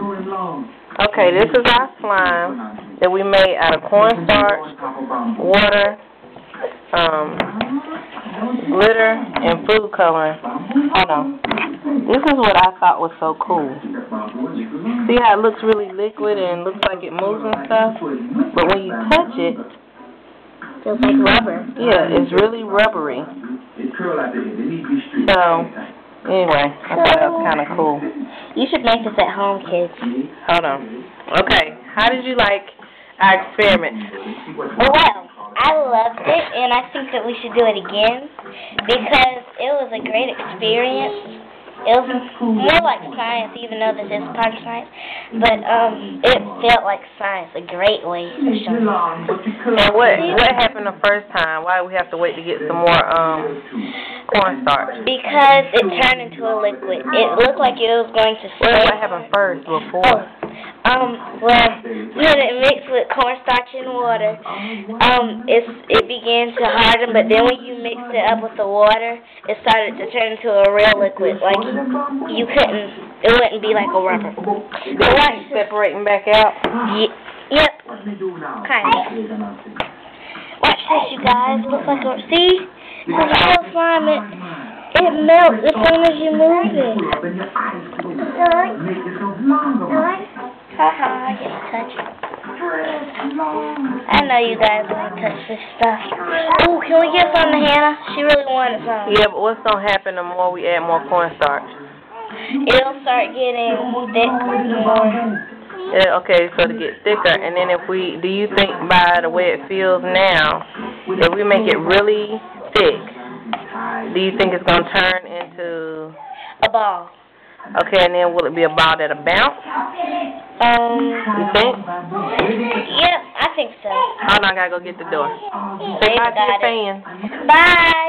Okay, this is our slime that we made out of cornstarch, water, um, glitter, and food coloring. Hold on. This is what I thought was so cool. See how it looks really liquid and looks like it moves and stuff? But when you touch it, Feels like rubber. yeah, it's really rubbery. So, anyway, I thought that was kind of cool. You should make this at home, kids. Hold on. Okay, how did you like our experiment? Well, I loved it, and I think that we should do it again because it was a great experience. It was more like science, even though this is part of science, but um, it felt like science, a great way to show. And what what happened the first time? Why did we have to wait to get some more um cornstarch? Because it turned into a liquid. It looked like it was going to What spray. what happened first Oh, before? Um, well, when it mixed with cornstarch and water, um, it's it began to harden. But then when you mixed it up with the water, it started to turn into a real liquid. Like you couldn't, it wouldn't be like a rubber. But watch this. Separating back out. Ye- yep, kind of. Watch this, you guys. Looks like a see. It's a real slime. It it melts as soon as you move it. Haha, I get to touch it. I know you guys want to touch this stuff. Ooh, can we get some to Hannah? She really wanted some. Yeah, but what's gonna happen the more we add more cornstarch? It'll start getting thick more. Yeah, okay, so to get thicker, and then if we, do you think by the way it feels now, if we make it really thick, do you think it's gonna turn into, A ball. okay, and then will it be a ball that'll bounce? Um, You think? yep, I think so. Hold on, I gotta go get the door. Say Baby bye to your got it. fans. Bye.